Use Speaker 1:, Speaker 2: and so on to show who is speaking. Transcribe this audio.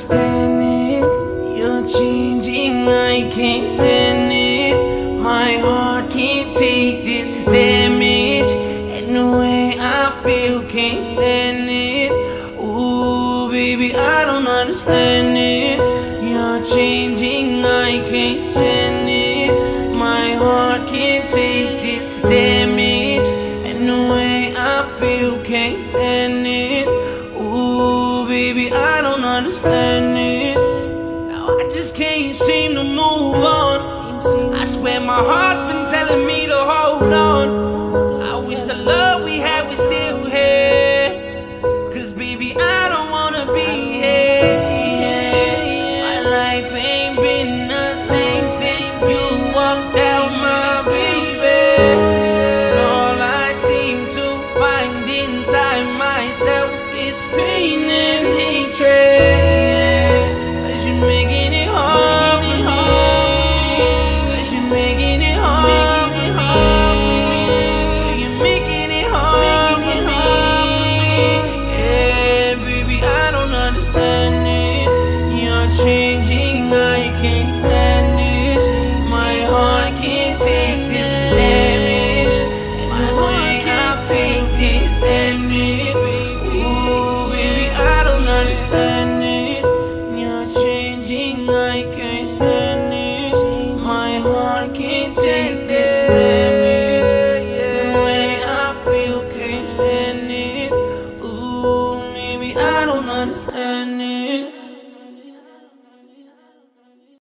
Speaker 1: stand it. You're changing, I can't stand it. My heart can't take this damage. And the way I feel, can't stand it. Ooh, baby, I don't understand it. You're changing, I can't stand it. My heart can't take this damage. And the way I feel, can't stand it. Ooh, baby, I understanding. Now I just can't seem to move on. I swear my heart's been telling me to hold on. I wish the love we had was still here. Cause baby, I don't wanna be here. My life ain't been the same since you walked out, my baby. understand it. Ooh, baby, I don't understand it. You're changing, I can't stand it. My heart can't take this damage. The way I feel, can't stand it. Ooh, maybe I don't understand it.